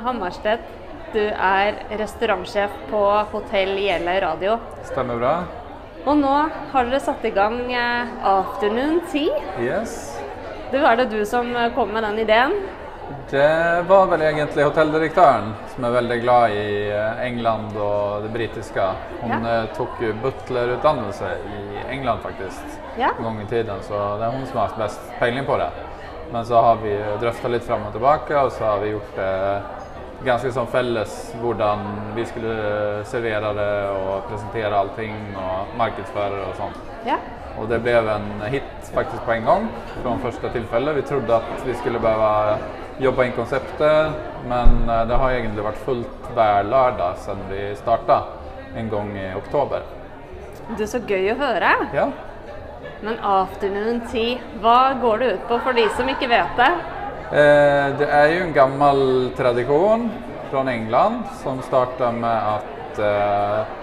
Hammarstedt, du er restaurantsjef på Hotell Jeløy Radio. Stemmer bra. Og nå har dere satt i gang eh, Afternoon Tea. Yes. Du, Er det du som eh, kom med den ideen? Det var vel egentlig hotelldirektøren som er veldig glad i eh, England og det britiske. Hun Ja. tok jo butlerutdannelse i England faktisk Ja. en gang i tiden, så det er hun som har best peiling på det. Men så har vi drøfta litt fram og tilbake, og så har vi gjort det ganske sånn felles hvordan vi skulle servere det og presentere allting og markedsføre og sånn. Ja. Og det ble en hit faktisk på en gang fra første tilfelle. Vi trodde at vi skulle behøve jobba inn konceptet men eh, det har egentlig vært fullt hver lørdag siden vi starta en gang i oktober. Du, Så gøy å høre. Ja, Men Afternoon Tea, hva går det ut på for de som ikke vet det? Eh, det er jo en gammel tradition fra England som starta med at eh,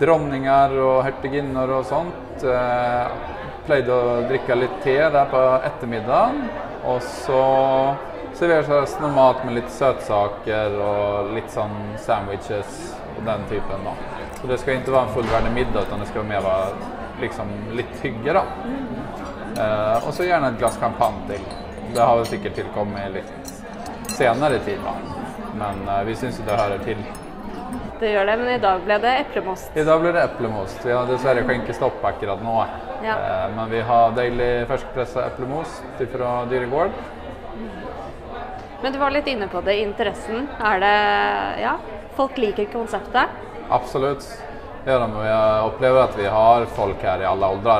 dronninger og hertiginnor og sånt eh, pleide å drikke litt te der på ettermiddagen. Og så serveres det mat med litt søtsaker og litt sånn sandwiches og den typen. da. Så det skal ikke være en fullverdig middag, men det skal mer være liksom litt hygge. da. Eh, og så gjerne et glass champagne til. Det har vel sikkert tilkommet litt senere tid, da. Men uh, vi syns jo det hører til. Det gjør det, men i dag ble det eplemost. I dag ble det eplemost. Vi har dessverre skjenkestopp akkurat nå. Ja. Uh, Men vi har deilig ferskpressa eplemost fra Dyregård. Men du var litt inne på det, interessen. Er det Ja, folk liker konseptet. Absolutt. Det gjør de. Jeg opplever at vi har folk her i alle aldre.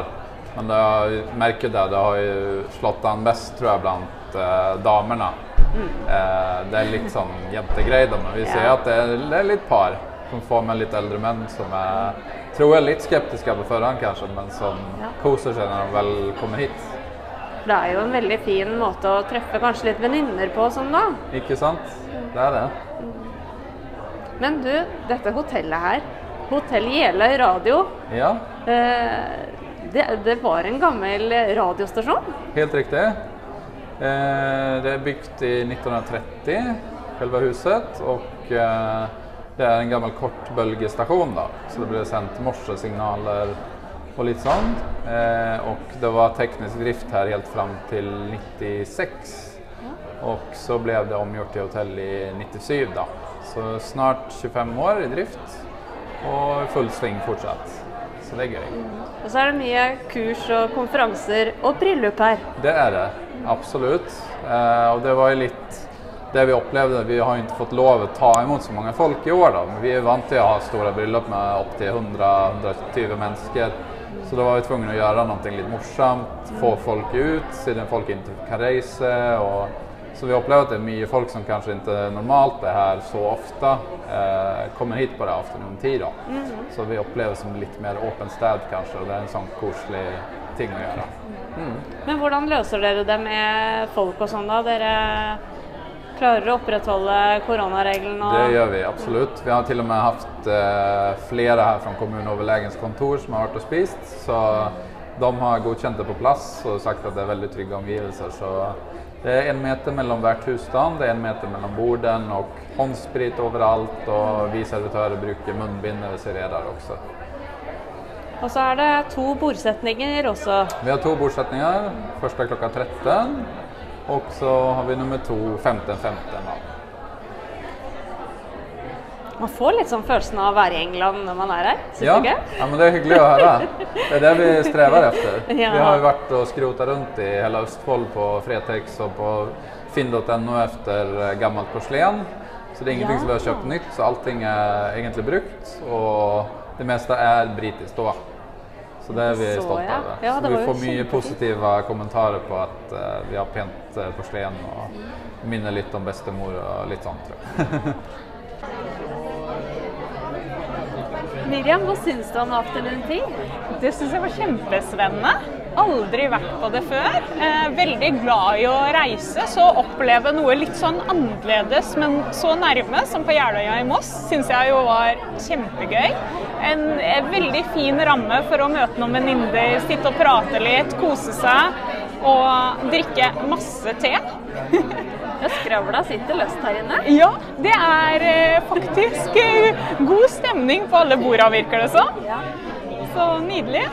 Men det har, merker det, det har jo slått an best, tror jeg, blant eh, damene. Eh, det er litt sånn jentegreier, men vi ser at det er, det er litt par som får med litt eldre menn som er tror jeg litt skeptiske på forhånd, kanskje, men som Ja. koser seg når de vel kommer hit. Det er jo en veldig fin måte å treffe kanskje litt venninner på sånn, da. Ikke sant? Det er det. Men du, dette hotellet her, Hotell Jeløy Radio, Ja, eh, det, det var en gammel radiostasjon? helt riktig. Eh, det er bygd i 1930, selve huset. Og eh, det er en gammel kortbølgestasjon, da. Så det ble sendt morsesignaler og litt sånn. Eh, og det var teknisk drift her helt fram til 96. Og så ble det omgjort til hotell i 97, da. Så snart 25 år i drift. Og full sving fortsatt. Så det er gøy. Og så er det mye kurs og konferanser og bryllup her. Det er det, absolutt. Eh, og det var jo litt det vi opplevde. Vi har ikke fått lov å ta imot så mange folk i år, da. Men vi er vant til å ha store bryllup med opptil 100-120 mennesker. Så da var vi tvunget å gjøre noe litt morsomt, få folk ut, siden folk ikke kan reise. Og, så vi opplever at det er mye folk som kanskje ikke normalt er her så ofte, eh, kommer hit på det afternoon tid. Da. Så vi opplever som litt mer åpent sted, kanskje, og det er en sånn koselig ting å gjøre. Men hvordan løser dere det med folk og sånn, da? Dere klarer å opprettholde koronareglene og Det gjør vi absolutt. Vi har til og med hatt eh, flere her fra kommuneoverlegens kontor som har vært og spist. Så de har godkjent det på plass og sagt at det er veldig trygge omgivelser. Så det er en meter mellom hvert husstand, det er en meter mellom borden og håndsprit overalt. Og vi servitører bruker munnbind når vi serverer også. Og så er det to bordsetninger også. Vi har to bordsetninger. Første klokka 13. Og så har vi nummer to 15.15. da. Man får litt sånn følelsen av å være i England når man er her, Synes Ja, du ikke? ja, men det er hyggelig å høre. Det er det vi strever etter. Ja. Vi har jo vært og skrota rundt i hele Østfold på Fretex og på finn.no etter eh, gammelt porselen. Så det er ingenting Ja. som vi har kjøpt nytt, så allting er egentlig brukt. Og det meste er britisk da. Så det er vi Så, stolte ja. av. Ja, så vi får mye positive kommentarer på at uh, vi har pent uh, porselen og minner litt om bestemor og litt sånt. Tror jeg. Miriam, hva syns du om Afternoon Tea? Det syns jeg var kjempespennende. Aldri vært på det før. Eh, veldig glad i å reise, så å oppleve noe litt sånn annerledes, men så nærme som på Jeløya i Moss, syns jeg jo var kjempegøy. En, en veldig fin ramme for å møte noen venninner, sitte og prate litt, kose seg og drikke masse te. Ja, skravla sitter løst her inne. Ja, det er eh, faktisk eh, god stemning på alle borda, virker det som. Ja. Så nydelig.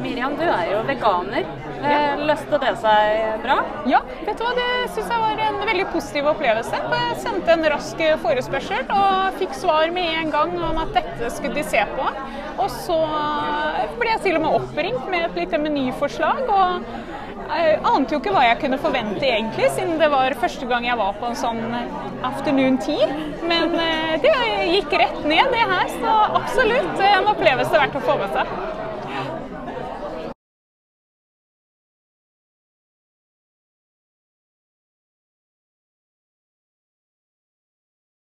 Miriam, du er jo veganer. Ja. Løste det seg bra? Ja, vet du hva, det syns jeg var en veldig positiv opplevelse. Jeg sendte en rask forespørsel og fikk svar med en gang om at dette skulle de se på. Og så ble jeg til og med oppringt med et lite menyforslag. og jeg ante jo ikke hva jeg kunne forvente egentlig, siden det var første gang jeg var på en sånn afternoon tea. Men eh, det gikk rett ned, det her. Så absolutt en opplevelse verdt å få med seg.